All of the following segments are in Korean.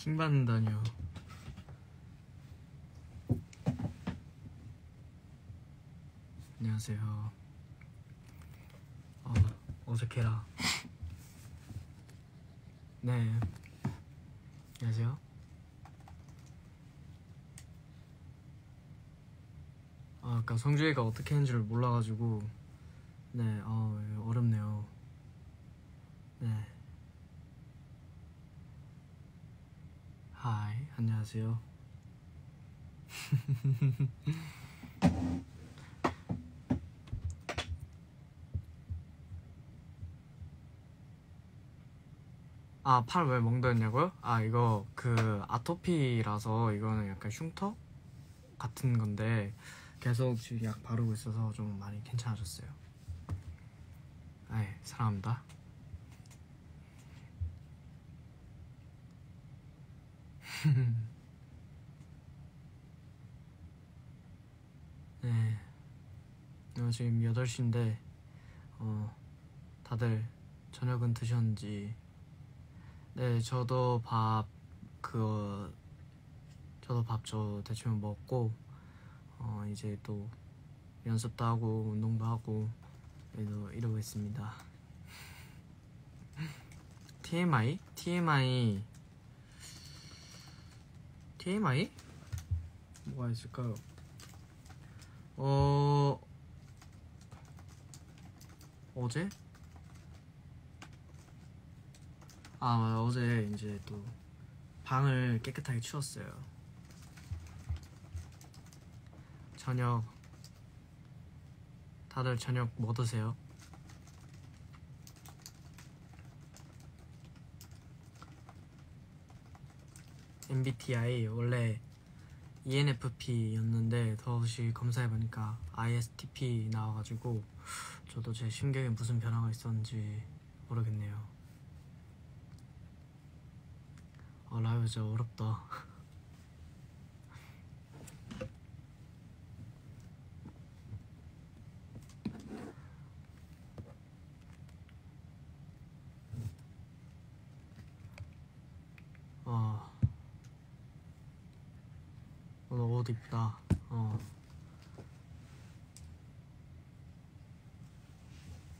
킹 받는다뇨. 안녕하세요. 어, 어색해라. 네. 안녕하세요. 아, 아까 성주이가 어떻게 했는지를 몰라가지고 네, 어, 어렵네요. 네. 하이, 안녕하세요. 아, 팔 왜 멍들었냐고요? 아, 이거 그 아토피라서 이거는 약간 흉터 같은 건데 계속 지금 약 바르고 있어서 좀 많이 괜찮아졌어요. 네, 사랑합니다. 네. 어, 지금 8시인데, 어, 다들 저녁은 드셨는지. 네, 저도 밥, 그, 저도 밥 저 대충 먹고, 어, 이제 또 연습도 하고, 운동도 하고, 이러, 이러고 있습니다. TMI? TMI. TMI? 뭐가 있을까요? 어 어제? 아 맞아 어제 이제 또 방을 깨끗하게 치웠어요. 저녁 다들 저녁 뭐 드세요? MBTI 원래 ENFP였는데 더없이 검사해보니까 ISTP 나와가지고 저도 제 심경에 무슨 변화가 있었는지 모르겠네요. 아 라이브 진짜 어렵다. 아 오늘 옷 이쁘다. 어.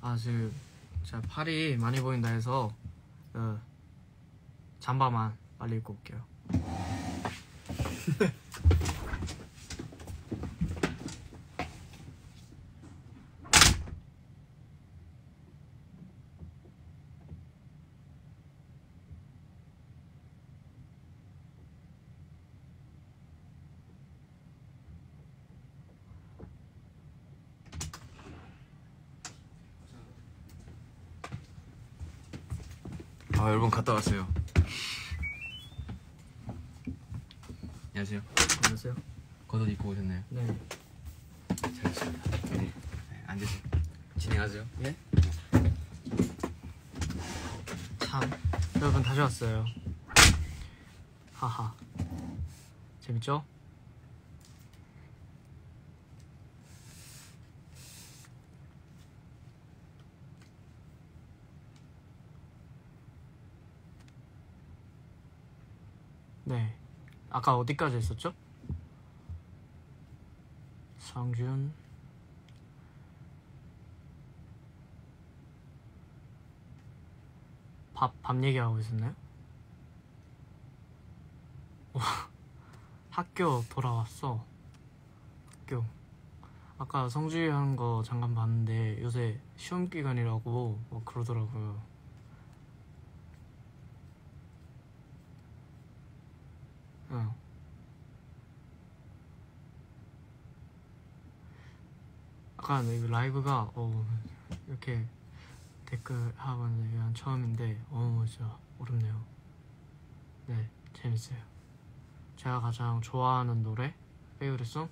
아 지금 제가 팔이 많이 보인다 해서 그 잠바만 빨리 입고 올게요. 아 여러분 갔다 왔어요. 안녕하세요. 겉옷 입고 오셨나요? 네. 잘했습니다. 네, 네, 앉으세요. 진행하세요. 예? 참 여러분 다시 왔어요. 하하. 재밌죠? 네. 아까 어디까지 했었죠? 상준 밥, 밥 얘기하고 있었나요? 와, 학교 돌아왔어. 학교. 아까 성주이 하는 거 잠깐 봤는데 요새 시험 기간이라고 막 그러더라고요. 응. 아까 이 라이브가 어, 이렇게 댓글 하고는 이건 처음인데 어 진짜 어렵네요. 네 재밌어요. 제가 가장 좋아하는 노래 페이브릿송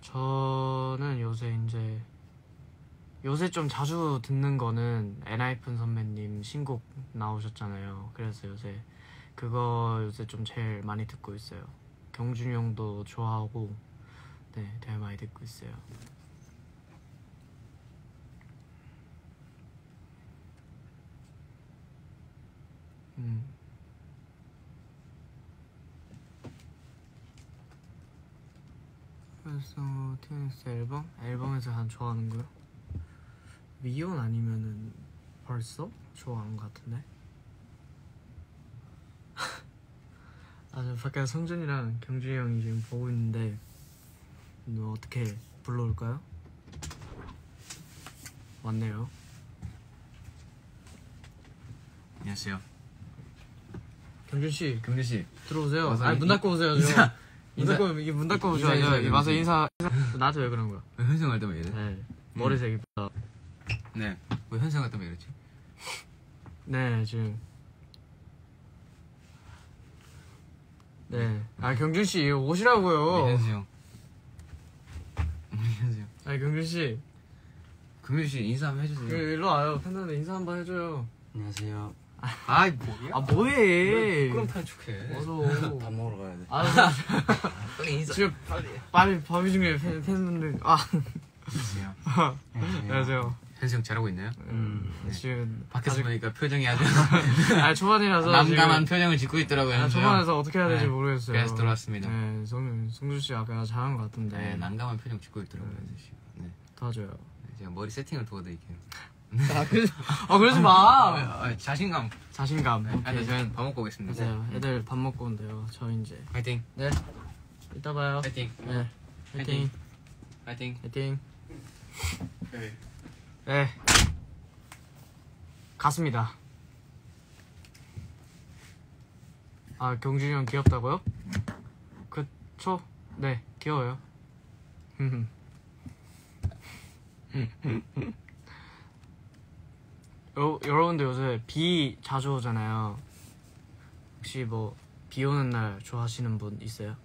저는 요새 이제 요새 좀 자주 듣는 거는 엔하이픈 선배님 신곡 나오셨잖아요. 그래서 요새 그거 요새 좀 제일 많이 듣고 있어요. 경준이 형도 좋아하고 네 되게 많이 듣고 있어요. 음. 그래서 TNS 앨범? 앨범에서 한 좋아하는 거요? 미혼 아니면은 벌써 좋아하는 것 같은데? 아, 저 밖에 성준이랑 경준이 형이 지금 보고 있는데 너 어떻게 불러올까요? 왔네요. 안녕하세요. 경준 씨 경준 씨. 들어오세요. 와서 아니 인- 문 닫고 오세요. 좀. 인사. 문 닫고 이문 닫고 인사, 오셔야죠. 인사, 와서 인사. 나한테 왜 그런 거야? 왜 현승 할 때만 이래? 네. 머리색 이 쁘다. 네. 왜 현승 할 때만 이랬지? 네 지금. 네. 아 경준 씨 오시라고요. 우리 현승 형. 현승 형. 아니 경준 씨 금준 씨 인사 한번 해주세요. 그, 일로 와요. 팬들한테 인사 한번 해줘요. 안녕하세요. 아이 뭐야? 아 뭐해? 그럼 탈축해. 어서. 밥 먹으러 가야 돼. 아 빨리 인사. 지금 빨리 밥이 중에 팬, 팬분들 아 안녕하세요. 안녕하세요. 현승 형 잘하고 있나요? 음 네. 지금 밖에서 아직- 보니까 표정이 아주 아 초반이라서 남감한 지금- 표정을 짓고 있더라고요. 아. 초반에서 어떻게 해야 될지 네. 모르겠어요. 그래서 들어왔습니다. 네, 성 성준 씨 아까 잘한 것 같은데. 네, 난감한 표정 짓고 있더라고요, 현승 씨. 네. 도와줘요. 네, 제가 머리 세팅을 도와드릴게요. 아, 그러지, 아, 그러지 마! 아, 아, 자신감. 자신감. 네, 아, 네, 오케이. 저는 밥 먹고 오겠습니다. 맞아요. 애들 밥 먹고 온대요. 저 이제. 화이팅. 네. 이따 봐요. 화이팅. 네. 화이팅. 화이팅. 화이팅. 네. 네. 갔습니다. 아, 경준이 형 귀엽다고요? 그쵸? 네, 귀여워요. 여, 여러분들 요새 비 자주 오잖아요. 혹시 뭐, 비 오는 날 좋아하시는 분 있어요?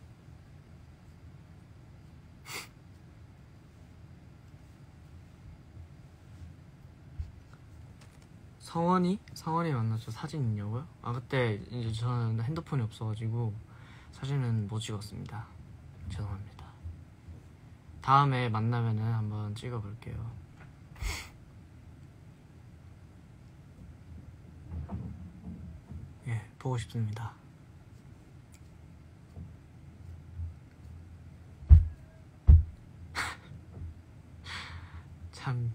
성원이? 성원이 만났죠. 사진 있냐고요? 아 그때 이제 저는 핸드폰이 없어가지고 사진은 못 찍었습니다. 죄송합니다. 다음에 만나면은 한번 찍어볼게요. 예, 보고 싶습니다. 참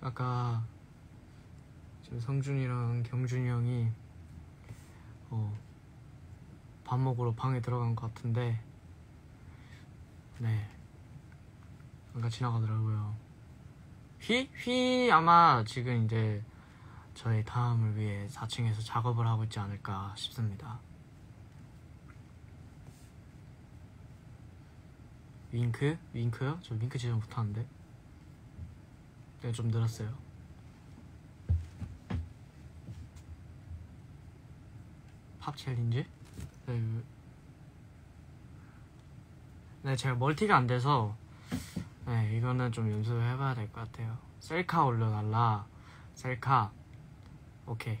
아까 지금 성준이랑 경준이 형이 어, 밥 먹으러 방에 들어간 것 같은데 네 아까 지나가더라고요 휘? 휘 아마 지금 이제 저희 다음을 위해 4층에서 작업을 하고 있지 않을까 싶습니다 윙크? 윙크요? 저 윙크 진짜 못하는데 네, 좀 늘었어요 POP challenge? 네, 그- 네 제가 멀티가 안 돼서 네 이거는 좀 연습을 해봐야 될 것 같아요 셀카 올려달라 셀카 오케이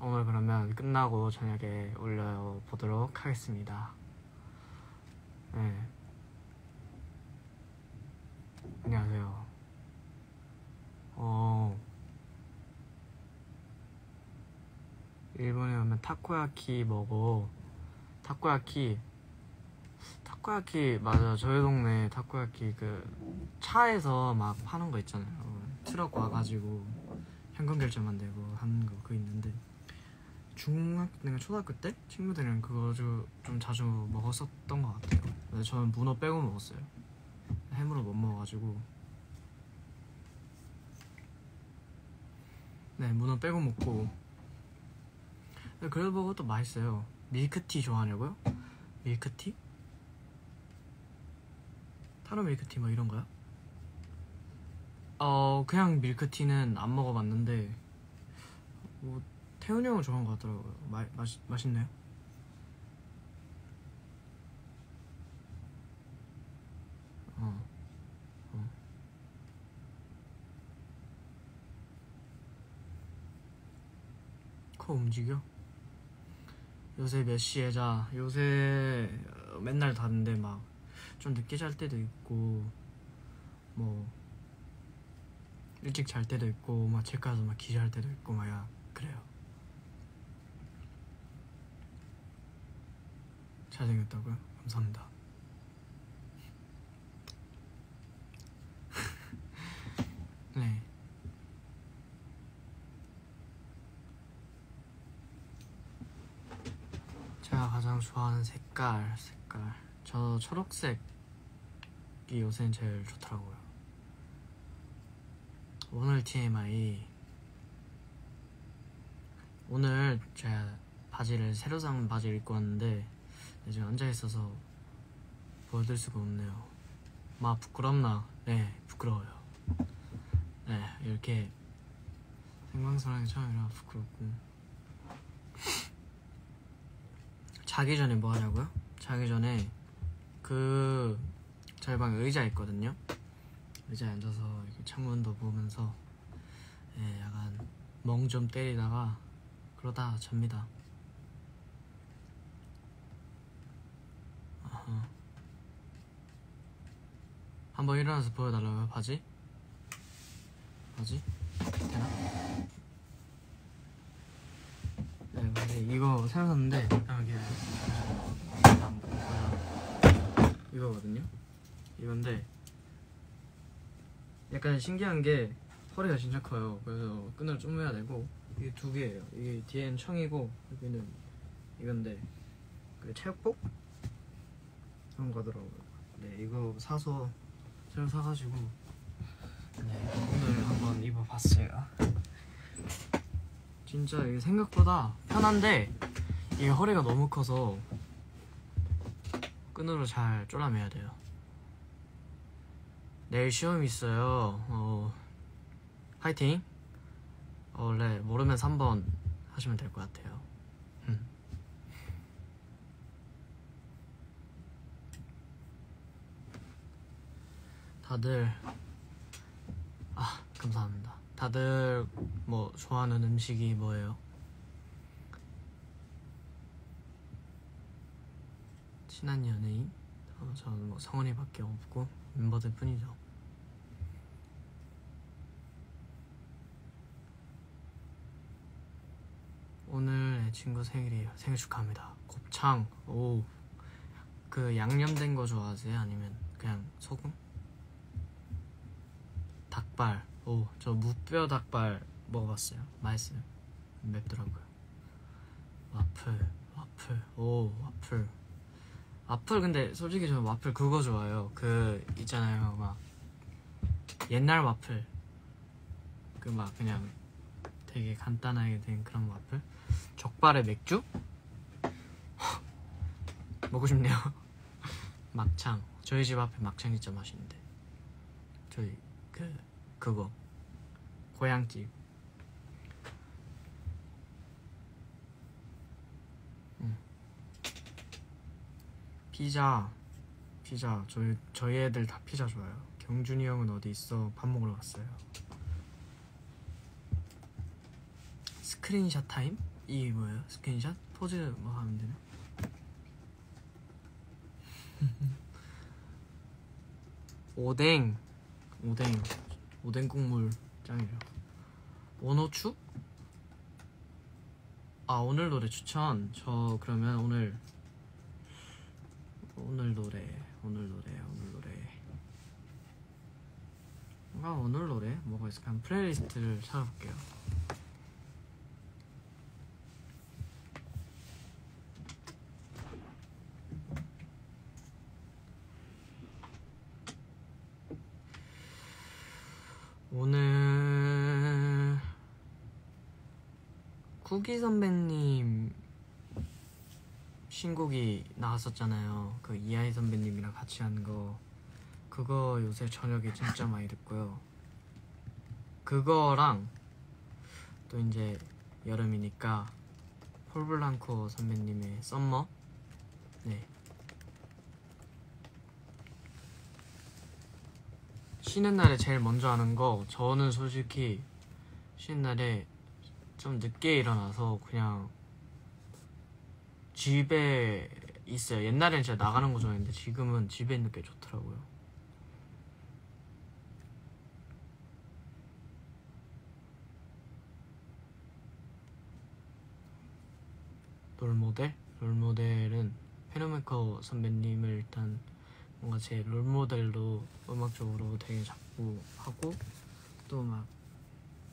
오늘 그러면 끝나고 저녁에 올려보도록 하겠습니다 네 안녕하세요 어 일본에 오면 타코야키 먹어. 타코야키. 타코야키 맞아. 저희 동네 타코야키 그 차에서 막 파는 거 있잖아요. 트럭 와가지고 현금 결제만 되고 하는 거 그거 있는데 중학 내가 초등학교 때 친구들이랑 그거 좀, 좀 자주 먹었었던 것 같아요. 근데 저는 문어 빼고 먹었어요. 햄으로 못 먹어가지고. 네 문어 빼고 먹고 그래도 먹어도 또 맛있어요. 밀크티 좋아하냐고요? 밀크티? 타로 밀크티 뭐 이런 거요? 어 그냥 밀크티는 안 먹어봤는데 뭐, 태훈이 형은 좋아하는 것 같더라고요. 마, 맛 맛있네요. 어, 어. 움직여? 요새 몇 시에 자? 요새 맨날 다는데 막 좀 늦게 잘 때도 있고 뭐 일찍 잘 때도 있고 막집 가서 막 기절할 때도 있고 막야 그래요. 잘생겼다고요? 감사합니다. 네. 제가 가장 좋아하는 색깔, 색깔. 저 초록색이 요새는 제일 좋더라고요. 오늘 TMI. 오늘 제가 바지를 새로 산 바지를 입고 왔는데 네, 지금 앉아 있어서 보여드릴 수가 없네요. 마 부끄럽나? 네, 부끄러워요. 네, 이렇게 생방송하기 처음이라 부끄럽고 자기 전에 뭐 하냐고요? 자기 전에 그 저희 방에 의자 있거든요. 의자에 앉아서 창문도 보면서 예, 약간 멍 좀 때리다가 그러다 잡니다. 아하. 한번 일어나서 보여달라고요 바지? 바지? 되나? 네 바지 이거 새로 샀는데 아 이게 뭐야 이거거든요 이건데 약간 신기한 게 허리가 진짜 커요. 그래서 끈을 좀 해야 되고 이게 두 개예요. 이게 뒤에는 청이고 여기는 이건데 그 체육복? 그런 거더라고요. 네 이거 사서 새로 사가지고 네 오늘 한번 입어봤어요. 진짜 이게 생각보다 편한데 이게 허리가 너무 커서 끈으로 잘 쪼라매야 돼요 내일 시험 있어요 어 화이팅 어, 원래 모르면 3번 하시면 될 것 같아요 음. 다들 아 감사합니다 다들 뭐 좋아하는 음식이 뭐예요? 친한 연예인? 어, 저는 뭐 성원이밖에 없고 멤버들 뿐이죠. 오늘 내 친구 생일이에요. 생일 축하합니다. 곱창. 오 그 양념된 거 좋아하세요? 아니면 그냥 소금? 닭발. 오 저 무뼈 닭발 먹어봤어요. 맛있어요. 맵더라고요. 와플 와플. 오 와플 와플 근데 솔직히 저는 와플 그거 좋아해요. 그 있잖아요. 막 옛날 와플. 그 막 그냥 되게 간단하게 된 그런 와플. 족발에 맥주? 먹고 싶네요. 막창. 저희 집 앞에 막창 진짜 맛있는데. 저희 그 그거. 고향집 피자 피자. 저희 저희 애들 다 피자 좋아요. 경준이 형은 어디 있어? 밥 먹으러 갔어요. 스크린샷 타임? 이게 뭐예요? 스크린샷? 포즈 뭐 하면 되나? 오뎅. 오뎅. 오뎅 국물 짱이래요 원호추? 아 오늘 노래 추천. 저 그러면 오늘 오늘 노래 오늘 노래 오늘 노래. 아 오늘 노래? 뭐가 있을까? 한번 플레이리스트를 찾아볼게요. 오늘 쿠기 선배님 신곡이 나왔었잖아요. 그 이하이 선배님이랑 같이 한 거. 그거 요새 저녁에 진짜 많이 듣고요. 그거랑 또 이제 여름이니까 폴블랑코 선배님의 썸머. 네. 쉬는 날에 제일 먼저 하는 거 저는 솔직히 쉬는 날에 좀 늦게 일어나서 그냥 집에 있어요. 옛날엔 진짜 나가는 거 좋아했는데 지금은 집에 있는 게 좋더라고요. 롤모델? 롤모델은 페노메커 선배님을 일단 뭔가 제 롤모델로 음악적으로 되게 자꾸 하고 또 막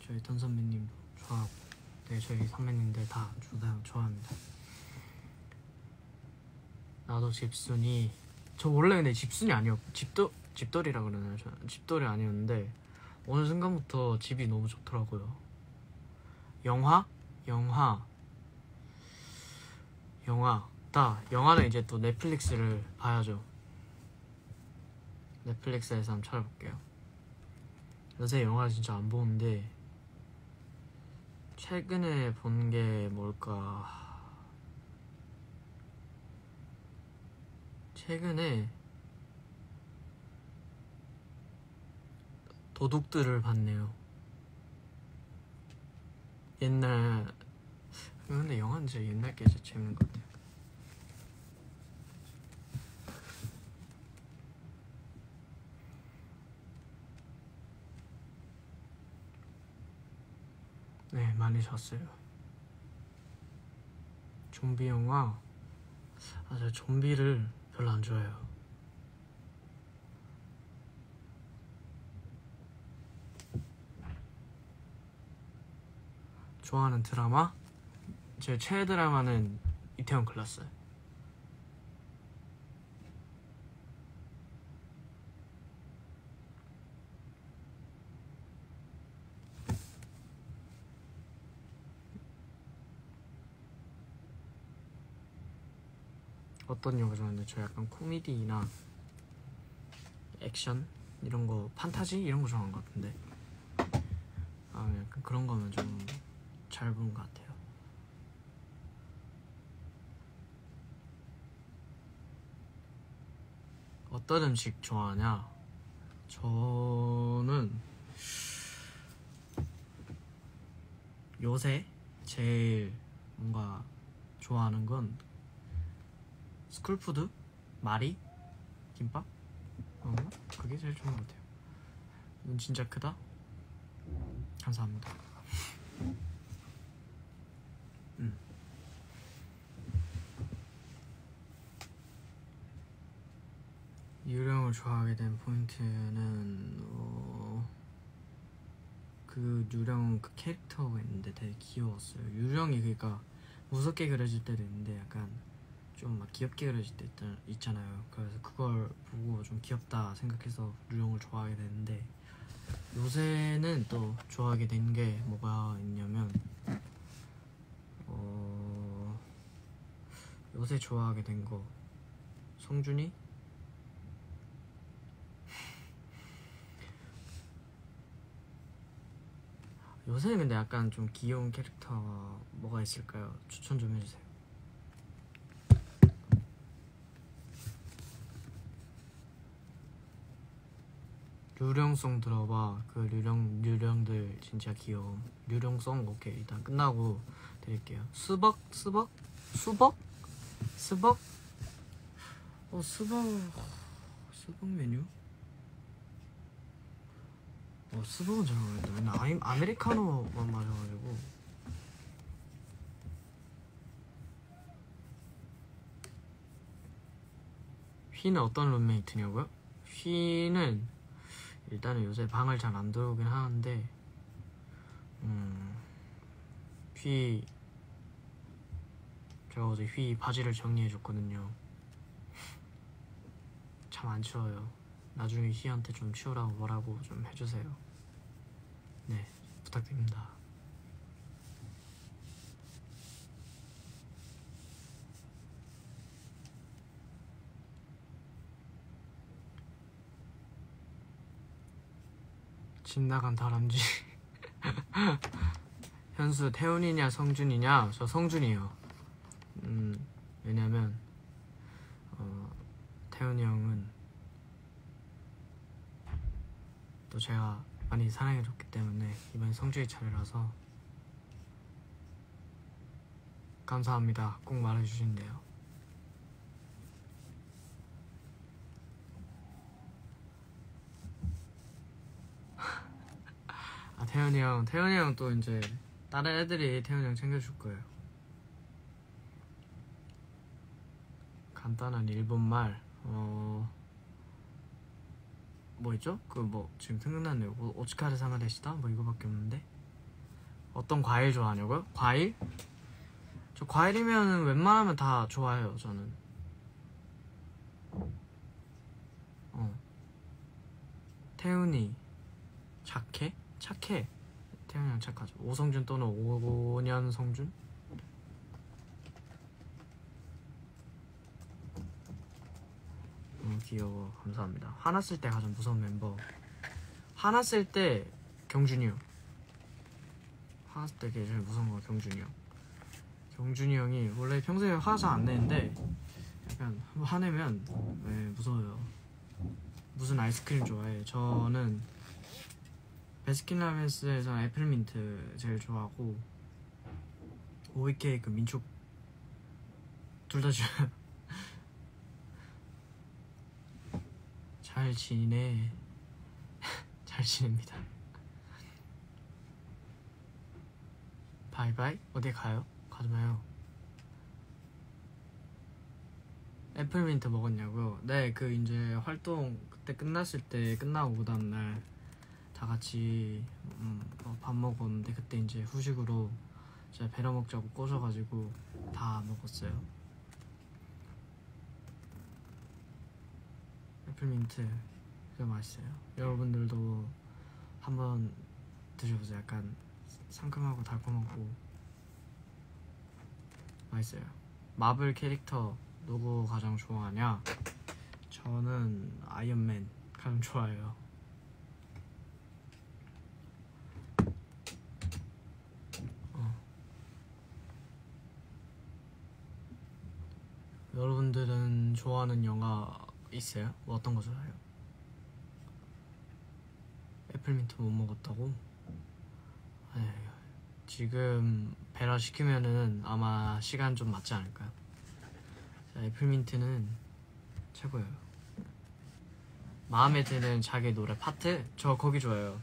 저희 던 선배님도 좋아하고 네 저희 선배님들 다 좋아, 좋아합니다 나도 집순이. 저 원래 근데 집순이 아니었 집도 집돌이라 그러나요? 저 집돌이 아니었는데 어느 순간부터 집이 너무 좋더라고요. 영화? 영화. 영화. 나 영화는 이제 또 넷플릭스를 봐야죠. 넷플릭스에서 한번 찾아볼게요. 요새 영화를 진짜 안 보는데 최근에 본 게 뭘까 최근에 도둑들을 봤네요. 옛날 근데 진짜 옛날 게 진짜 재밌는 것 같아요. 네 많이 잤어요. 좀비 영화. 아 제가 좀비를 별로 안 좋아해요 좋아하는 드라마? 제 최애 드라마는 이태원 클라스 어떤 영화 좋아하는데 저 약간 코미디나 액션 이런 거 판타지 이런 거 좋아하는 것 같은데. 아 약간 그런 거면 좀 잘 보는 것 같아요. 어떤 음식 좋아하냐? 저는 요새 제일 뭔가 좋아하는 건 스쿨푸드, 마리, 김밥, 어, 그게 제일 좋은 것 같아요. 눈 진짜 크다. 감사합니다. 음. 유령을 좋아하게 된 포인트는 어, 그 유령 그 캐릭터가 있는데 되게 귀여웠어요. 유령이 그러니까 무섭게 그려질 때도 있는데 약간 좀 막 귀엽게 그려질 때 있다, 있잖아요. 그래서 그걸 보고 좀 귀엽다 생각해서 유령을 좋아하게 됐는데 요새는 또 좋아하게 된 게 뭐가 있냐면 어, 요새 좋아하게 된 거 성준이 요새는 근데 약간 좀 귀여운 캐릭터 뭐가 있을까요? 추천 좀 해주세요. 류령송 들어봐. 그 류령 류령들 진짜 귀여움. 류령송 오케이 일단 끝나고 드릴게요. 수박 수박 수박 수박 어 수박 수박 메뉴? 어 수박은 잘 모르겠다. 맨날 아이, 아메리카노만 마셔가지고. 휘는 어떤 룸메이트냐고요? 휘는 일단은 요새 방을 잘 안 들어오긴 하는데 음, 휘 제가 어제 휘 바지를 정리해줬거든요. 참 안 치워요. 나중에 휘한테 좀 치우라고 뭐라고 좀 해주세요. 네 부탁드립니다 집 나간 다람쥐 현수 태훈이냐 성준이냐 저 성준이요 음 왜냐면 어, 태훈이 형은 또 제가 많이 사랑해줬기 때문에 이번에 성준이 차례라서 감사합니다. 꼭 말해주신대요. 아 태현이 형, 태현이 형 또 이제 다른 애들이 태현이 형 챙겨줄 거예요. 간단한 일본말 어. 뭐 있죠? 그 뭐 지금 생각나네요. 오- 오츠카레 사마데시다 뭐 이거밖에 없는데 어떤 과일 좋아하냐고요? 과일? 저 과일이면 웬만하면 다 좋아해요. 저는. 어. 태훈이 착해? 착해. 태훈이 형 착하죠. 오성준 또는 오년 성준? 너무 귀여워. 감사합니다. 화났을 때 가장 무서운 멤버. 화났을 때 경준이 형. 화났을 때 제일 무서운 거 경준이 형. 경준이 형이 원래 평소에 화 잘 안 내는데 약간 화내면 네, 무서워요. 무슨 아이스크림 좋아해? 저는 베스킨라빈스에서 애플민트 제일 좋아하고 오이 케이크 민초 둘 다 좋아요. 잘 지내. 잘 지냅니다. 바이바이? 어디 가요? 가지 마요. 애플민트 먹었냐고요? 네, 그 이제 활동 그때 끝났을 때 끝나고 그 다음날 다 같이 음, 뭐밥 먹었는데 그때 이제 후식으로 제가 배려 먹자고 꼬셔가지고 다 먹었어요. 애플민트 그게 맛있어요. 여러분들도 한번 드셔보세요. 약간 상큼하고 달콤하고 맛있어요. 마블 캐릭터 누구 가장 좋아하냐? 저는 아이언맨 가장 좋아해요. 어. 여러분들은 좋아하는 영화 있어요? 뭐 어떤 거 좋아해요? 애플민트 못 먹었다고? 에휴, 지금 배라 시키면은 아마 시간 좀 맞지 않을까요? 자, 애플민트는 최고예요. 마음에 드는 자기 노래 파트? 저 거기 좋아요.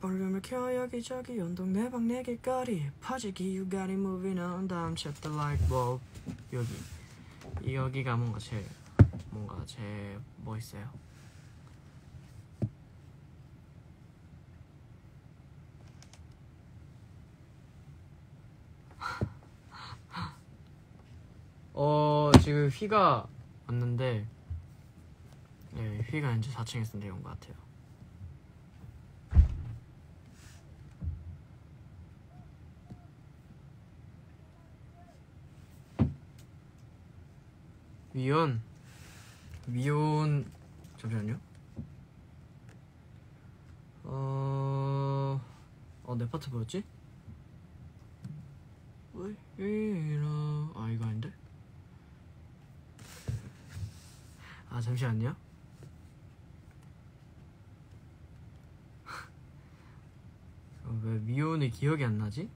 볼륨을 켜 여기저기 연동 내 방 내 길거리 퍼지기 you got it moving on 다음 chapter like bulb 여기 이 여기가 뭔가 제일 뭔가 제일 멋있어요. 어 지금 휘가 왔는데 네 휘가 이제 4층에서 내려온 것 같아요. 위온 위온 잠시만요. 어, 어, 내 파트 뭐였지? 아 이거 아닌데? 아 잠시만요. 어, 왜 미온이 기억이 안 나지?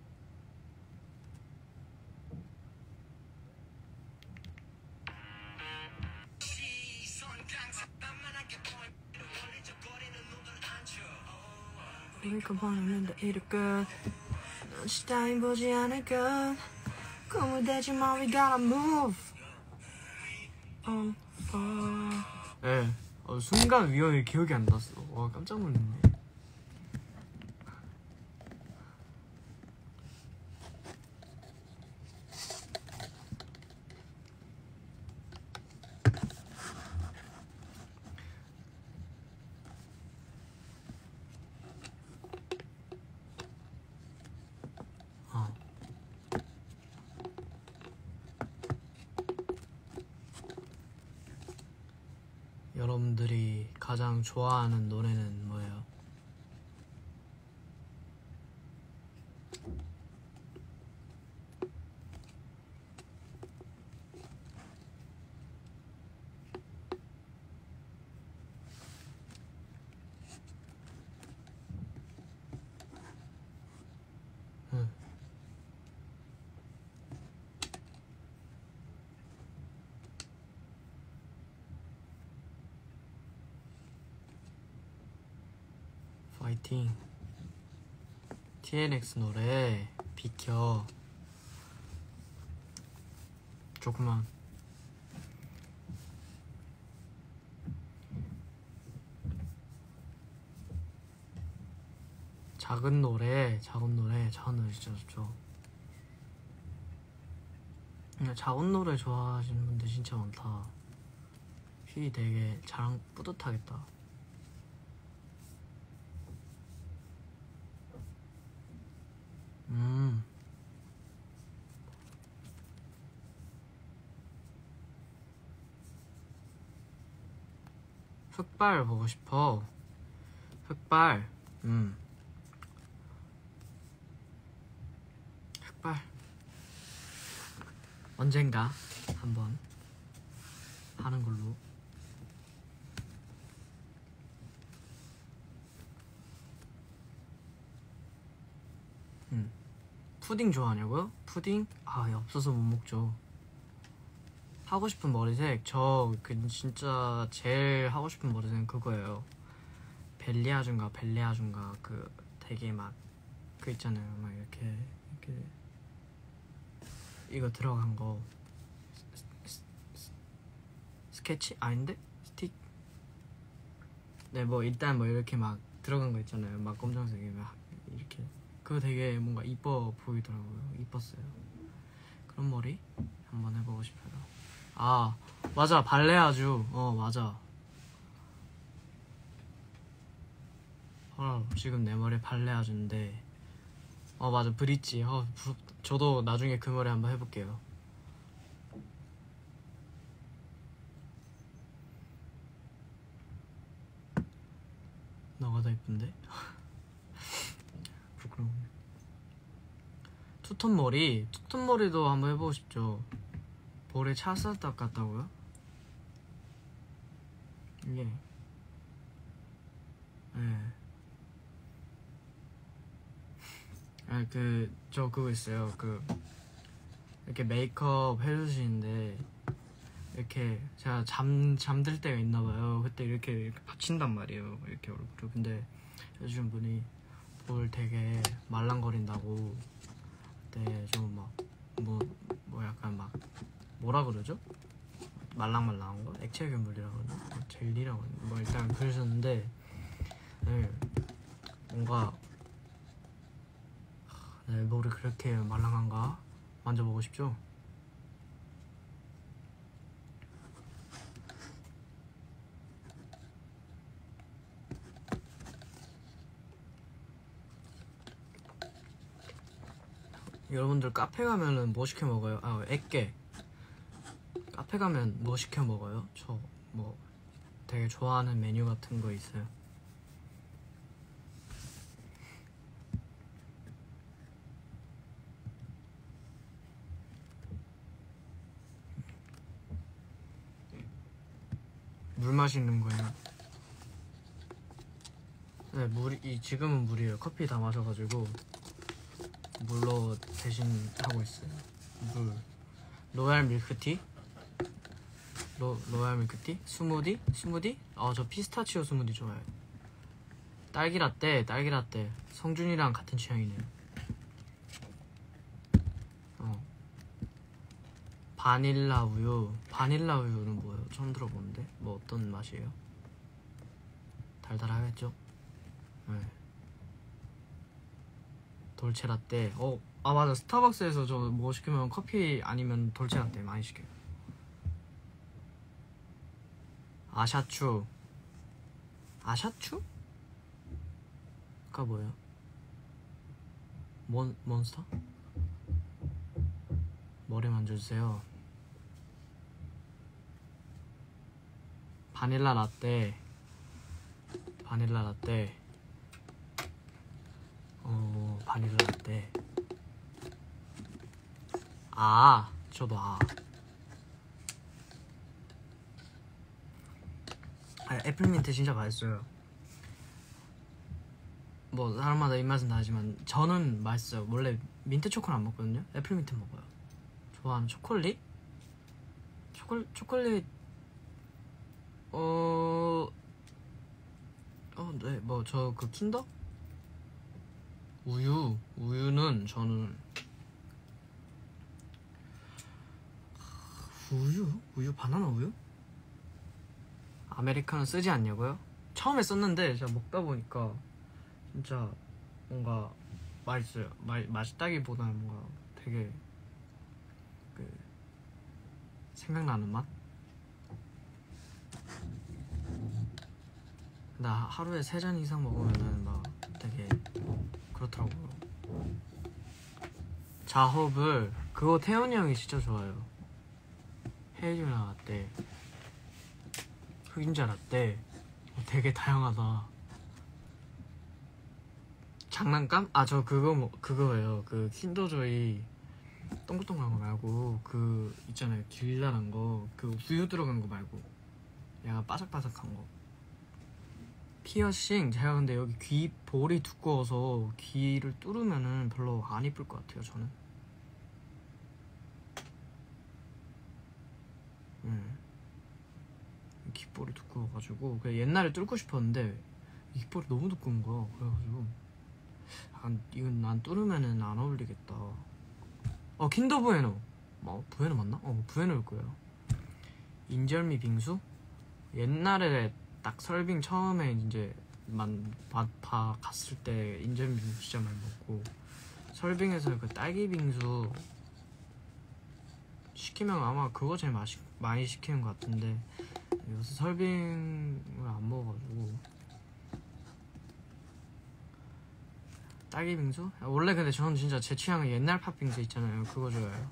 우리가 보내는데 이럴 것 눈치 따윈 보지 않을 것 꿈을 대지 마 we gotta move. on fire 예. 어, 순간 위험이 기억이 안 났어. 와 깜짝 놀랐네 어. 여러분들이 가장 좋아하는 노래는 뭐예요? 응. 화이팅. TNX 노래 비켜. 조금만. 작은 노래, 작은 노래, 작은 노래 진짜 좋죠. 작은 노래 좋아하시는 분들 진짜 많다. 휘 되게 자랑 뿌듯하겠다. 음. 흑발 보고 싶어. 흑발. 음. 흑발. 언젠가 한번 하는 걸로. 음. 푸딩 좋아하냐고요? 푸딩? 아, 없어서 못 먹죠. 하고 싶은 머리색 저 그 진짜 제일 하고 싶은 머리색은 그거예요. 벨리아준가 벨리아준가 그 되게 막 그 있잖아요. 막 이렇게 이렇게 이거 들어간 거 스케치 아닌데 스틱 네 뭐 일단 뭐 이렇게 막 들어간 거 있잖아요. 막 검정색에 막 이렇게 그거 되게 뭔가 이뻐 보이더라고요. 이뻤어요. 그런 머리 한번 해보고 싶어요. 아 맞아. 발레아주. 어 맞아. 어 지금 내 머리 발레아주인데. 어 맞아. 브릿지. 어 부럽다 저도 나중에 그 머리 한번 해볼게요. 너가 더 이쁜데? 부끄러워. 투톤 머리. 투톤 머리도 한번 해보고 싶죠 볼에 찰쌀떡 같다고요? 이게 네. 아그 저 그거 있어요. 그 이렇게 메이크업 해주시는데 이렇게 제가 잠 잠들 때가 있나 봐요. 그때 이렇게, 이렇게 받친단 말이에요. 이렇게 얼굴을. 근데 해주신 분이 볼 되게 말랑거린다고. 그때 좀 막 뭐 뭐 약간 막 뭐라 그러죠? 말랑말랑한 거? 액체 괴물이라고 하나? 뭐 젤리라고 하나? 뭐 일단 그러셨는데 네, 뭔가 하, 내 머리 그렇게 말랑한가? 만져보고 싶죠? 여러분들 카페 가면은 뭐 시켜 먹어요? 아, 액게. 카페 가면 뭐 시켜 먹어요? 저 뭐 되게 좋아하는 메뉴 같은 거 있어요. 물 마시는 거예요. 네, 물이 이- 지금은 물이에요. 커피 다 마셔가지고 물로 대신 하고 있어요. 물. 로얄 밀크티? 로, 로얄 밀크티? 스무디? 스무디? 어, 저 피스타치오 스무디 좋아해요. 딸기 라떼, 딸기 라떼. 성준이랑 같은 취향이네요. 어. 바닐라 우유. 바닐라 우유는 뭐예요? 처음 들어보는데? 뭐 어떤 맛이에요? 달달하겠죠? 네. 돌체 라떼. 어, 아 맞아. 스타벅스에서 저 뭐 시키면 커피 아니면 돌체 라떼 많이 시켜요. 아샤추. 아샤추? 가 뭐예요? 몬 몬스터? 머리 만져주세요. 바닐라 라떼. 바닐라 라떼. 어, 바닐라 라떼. 아, 저도 아. 아, 애플민트 진짜 맛있어요. 뭐 사람마다 입맛은 다르지만 저는 맛있어요. 원래 민트 초코는 안 먹거든요. 애플민트 먹어요. 좋아하는 초콜릿? 초콜 초콜릿 어, 어, 네, 뭐 저 그 킨더 우유 우유는 저는 우유 우유 바나나 우유 아메리카노 쓰지 않냐고요? 처음에 썼는데 제가 먹다 보니까 진짜 뭔가 맛있어요. 마, 맛있다기보다는 뭔가 되게 그 생각나는 맛? 나 하루에 세 잔 이상 먹으면은 막 되게 그렇더라고요. 자업을 그거 태연이 형이 진짜 좋아요. 헤이즈 나왔대. 흑인자 라떼. 어, 되게 다양하다. 장난감? 아 저 그거 뭐 그거예요. 그 킨더조이 동글동글한 거 말고 그 있잖아요 길다란 거그 우유 들어간 거 말고 약간 바삭바삭한 거. 피어싱 제가 근데 여기 귀 볼이 두꺼워서 귀를 뚫으면은 별로 안 이쁠 것 같아요 저는. 음. 귓볼이 두꺼워가지고 그냥 옛날에 뚫고 싶었는데 귓볼이 너무 두꺼운 거야 그래가지고 안, 이건 난 뚫으면은 안 어울리겠다 어 킨더 부에노 뭐 부에노 맞나? 어 부에노일 거예요 인절미 빙수? 옛날에 딱 설빙 처음에 이제 만 바, 바 갔을 때 인절미 빙수 진짜 많이 먹고 설빙에서 그 딸기 빙수 시키면 아마 그거 제일 맛있, 많이 시키는 것 같은데 요새 설빙을 안 먹어가지고. 딸기 빙수? 아, 원래 근데 저는 진짜 제 취향은 옛날 팥 빙수 있잖아요. 그거 좋아해요.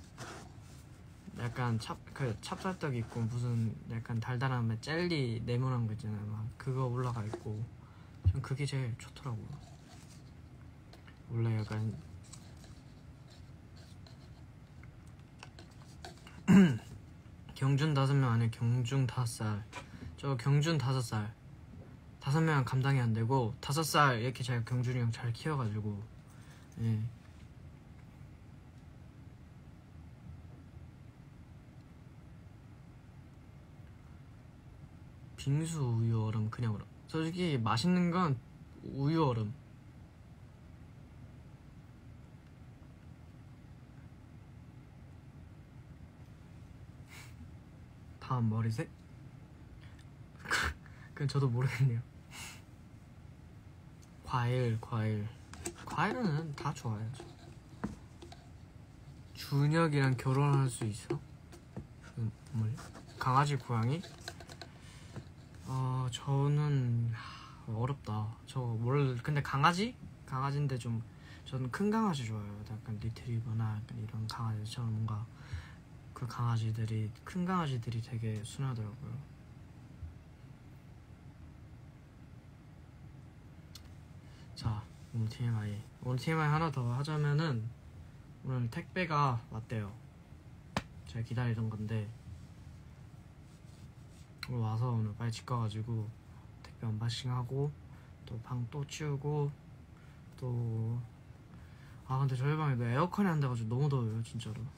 약간 찹, 그 찹쌀떡 있고 무슨 약간 달달한 젤리 네모난 거 있잖아요. 막 그거 올라가 있고. 전 그게 제일 좋더라고요. 원래 약간 경준 다섯 명 안에 경중 다섯 살. 저 경준 다섯 살. 다섯 명 감당이 안 되고 다섯 살 이렇게 제가 경준이 형 잘 키워가지고 예. 빙수 우유 얼음 그냥 얼음. 솔직히 맛있는 건 우유 얼음. 다음 머리색? 그건 저도 모르겠네요. 과일, 과일. 과일은 다 좋아요. 저. 준혁이랑 결혼할 수 있어? 음, 뭘? 강아지, 고양이? 어, 저는 하, 어렵다. 저 원래 근데 강아지? 강아지인데 좀 저는 큰 강아지 좋아해요. 약간 리트리버나 약간 이런 강아지. 저는 뭔가 그 강아지들이 큰 강아지들이 되게 순하더라고요. 자 오늘 TMI 오늘 TMI 하나 더 하자면은 오늘 택배가 왔대요. 제가 기다리던 건데 오늘 와서 오늘 빨리 집 가가지고 택배 언박싱하고 또 방 또 치우고 또 아 근데 저희 방에 에어컨이 안 돼가지고 너무 더워요 진짜로.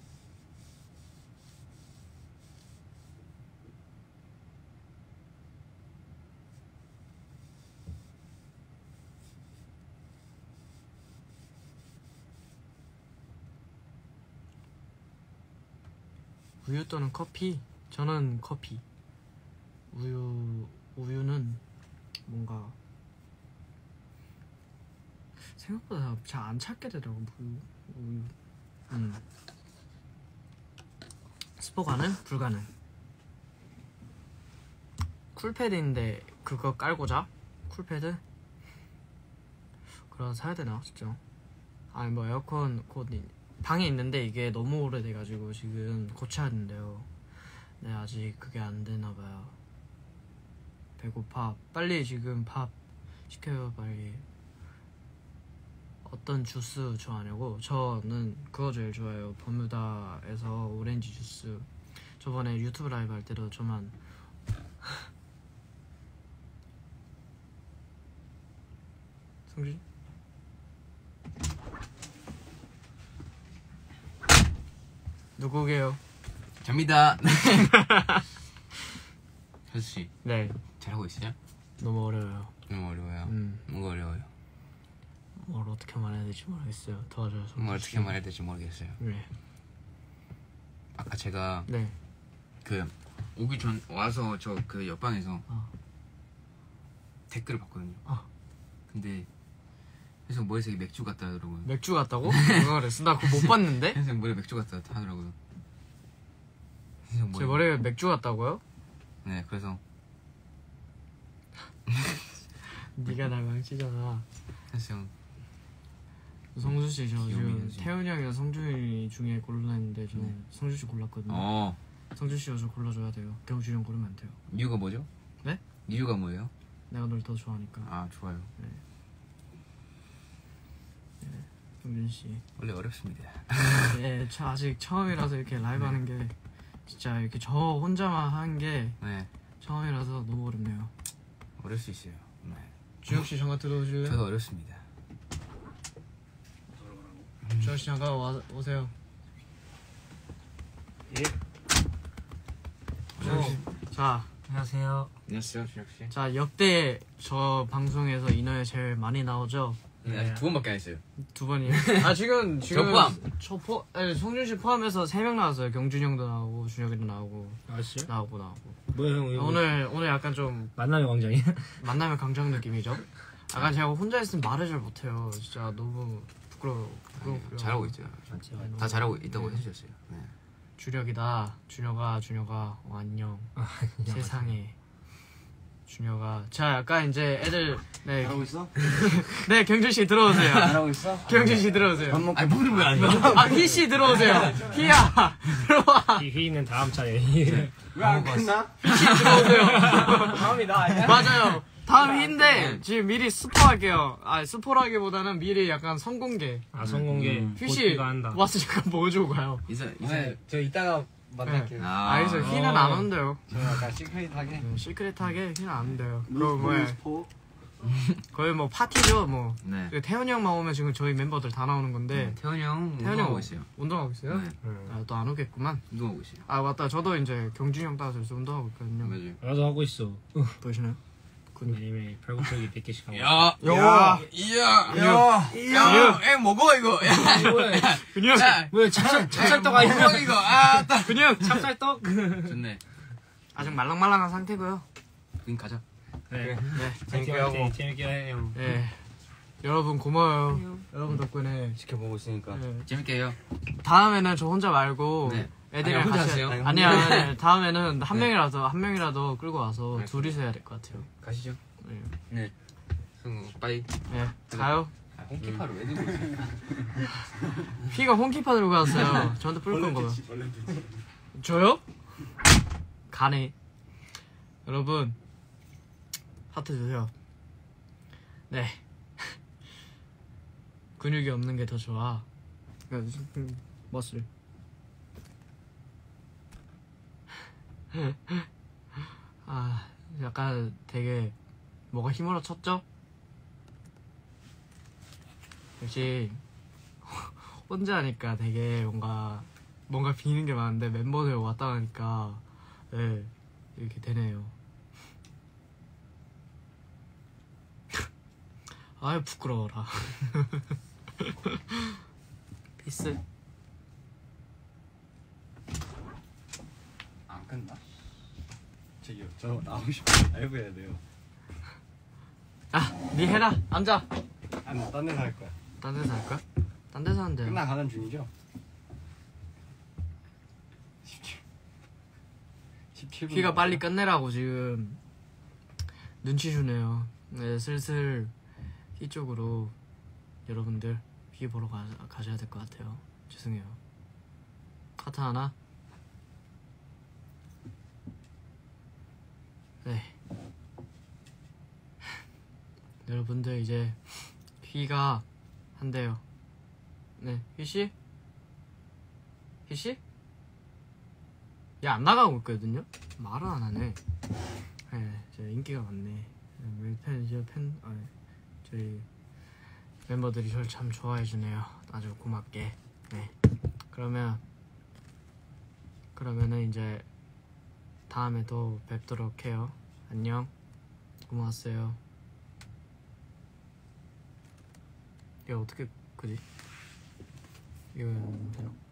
우유 또는 커피? 저는 커피. 우유 우유는 뭔가 생각보다 잘 안 찾게 되더라고 우유. 우유. 음. 스포 가능? 불가능. 쿨패드인데 그거 깔고 자? 쿨패드? 그럼 사야 되나 진짜? 아니 뭐 에어컨 곧 이- 방에 있는데 이게 너무 오래돼가지고 지금 고쳐야 된대요. 네 아직 그게 안 되나 봐요. 배고파. 빨리 지금 밥 시켜요 빨리. 어떤 주스 좋아하냐고? 저는 그거 제일 좋아해요. 버뮤다에서 오렌지 주스. 저번에 유튜브 라이브 할 때도 저만 성진? 누구게요? 접니다. 현수 씨 네, 잘하고 있어요? 너무 어려워요. 너무 어려워요. 음, 뭐가 어려워요? 멀어 어떻게 말해야 될지 모르겠어요. 도와줘요. 정말 씨. 어떻게 말해야 될지 모르겠어요. 네. 아까 제가 네. 그 오기 전 와서 저 그 옆방에서 어. 댓글을 봤거든요. 어. 근데 혜성 머리색이 맥주 같다 하더라고요. 맥주 같다고? 누가 그랬어? 나 그거 못 봤는데? 혜성 머리 맥주 같다 하더라고요. 혜성 제 머리에 맥주 같다고요? 네 그래서 네가 날 망치잖아. 혜성 성준 씨, 저 지금. 태훈이 형이랑 성준이 중에 골라했는데 저는 성준 씨 골랐거든요. 어 성준 씨가 저 골라줘야 돼요. 경준이 형 고르면 안 돼요. 이유가 뭐죠? 네? 이유가 뭐예요? 내가 널 더 좋아하니까. 아 좋아요. 성준 씨. 원래 어렵습니다. 예, 저 아직 처음이라서 이렇게 라이브 하는 게 진짜 이렇게 저 혼자만 하는 게네 처음이라서 너무 어렵네요. 어려울 수 있어요. 네. 주혁 씨 잠깐 들어오실래요? 저도 어렵습니다. 주혁 씨 잠깐 와, 오세요. 예. 주혁 씨. 자, 안녕하세요. 안녕하세요 주혁 씨. 자 역대 저 방송에서 인어에 제일 많이 나오죠. 네, 아직 두 번밖에 안 했어요. 두 번이요. 아 지금 지금 저 포함. 저 포, 아니, 성준 씨 포함해서 세 명 나왔어요. 경준이 형도 나오고 준혁이도 나오고 아시죠? 나오고 나오고. 뭐야 형 이거 오늘 오늘 약간 좀 만남의 광장이야? 만남의 강장 느낌이죠. 약간 제가 혼자 있으면 말을 잘 못해요. 진짜 너무 부끄러워. 부끄럽고요. 잘하고 있죠. 맞지 다 잘하고 있다고 네. 해주셨어요. 네. 준혁이다. 준혁아, 준혁아, 어, 안녕. 세상에. 준혁아. 자, 약간 이제 애들 네, 잘하고 있어? 네 경준 씨 들어오세요. 잘하고 있어? 경준 씨 들어오세요. 밥 먹고 아니 물을 왜안 줘? 아, 희 씨 들어오세요. 희야, 들어와. 이 회의는 다음 차례. 왜안 끝나? 들어오세요. 다음이 나 아니야? 맞아요. 다음 희인데 지금 미리 스포할게요. 아, 스포라기보다는 미리 약간 선공개. 아 성공개 음. 휘씨 보티가 한다. 와서 잠깐 보여주고 가요. 인사 인사. 네, 저 이따가 만날게요. 아, 알겠어. 희는 어. 안 온대요. 저 약간 시크릿하게. 네, 시크릿하게 희는 안 온대요. 뭐, 그럼 뭐 스포? 거의 뭐 파티죠, 뭐. 네. 그 태현이 형만 오면 지금 저희 멤버들 다 나오는 건데 네. 태현이 형 태현이 운동하고 형 있어요. 운동하고 있어요? 네. 응. 아, 또 안 오겠구만. 운동하고 있어요. 아 맞다, 저도 이제 경준이 형 따라서 운동하고 있거든요. 맞아요. 나도 하고 있어. 보이시나요? 매일매일 팔굽혀기 100개씩 하고. 야, 야, 이야, 야, 야, 애 먹어 이거. 야, 야, 뭐야 찹쌀 찹쌀떡 아니야? 먹어 이거. 아, 따. 근육. 찹쌀떡? 좋네. 아직 말랑말랑한 상태고요. 그럼 가자. 네. 네, 재밌게 하고 재밌게 해요. 네. 여러분 고마워요. 여러분 덕분에. 지켜보고 있으니까. 네. 재밌게 해요. 다음에는 저 혼자 말고 네. 애들이랑 아니, 혼자 같이 하세요? 아니야, 아니, 다음에는 한 네. 명이라도 한 명이라도 끌고 와서 네. 둘이서 해야 될 것 같아요. 가시죠. 네. 네. 승우, 빠이. 네. 가요. 아, 홈키파로 왜 들고 있어요? 휘가 홈키파 들고 왔어요. 저한테 뿔건 거요. 저요? 가네. 여러분 하트 주세요. 네. 근육이 없는 게 더 좋아. 그러니까 음, 머슬. 아, 약간 되게 뭐가 힘으로 쳤죠? 역시 혼자 하니까 되게 뭔가 뭔가 비는 게 많은데 멤버들 왔다 가니까 네, 이렇게 되네요. 아유 부끄러워라. Peace. 안 끝나? 저기요, 저 나오고 싶어. 라이브 해야 돼요. 아, 니 해라. 앉아. 안, 딴 데서 할 거야. 딴 데서 할 거야? 딴 데서 하는데. 끝나가는 중이죠? 17. 17분. 키가 빨리 끝내라고 지금 눈치 주네요. 네, 슬슬 키 쪽으로 여러분들 비 보러 가, 가셔야 될 것 같아요. 죄송해요. 카트 하나. 네. 여러분들 이제 휘가 한대요. 네, 휘 씨, 휘 씨. 얘 안 나가고 있거든요. 말을 안 하네. 네, 저 인기가 많네. 우리 팬, 저 팬, 아, 저희 멤버들이 저를 참 좋아해 주네요. 아주 고맙게. 네. 그러면 그러면은 이제 다음에 또 뵙도록 해요. 안녕. 고마웠어요. 이거 어떻게 그지? 이거 되나?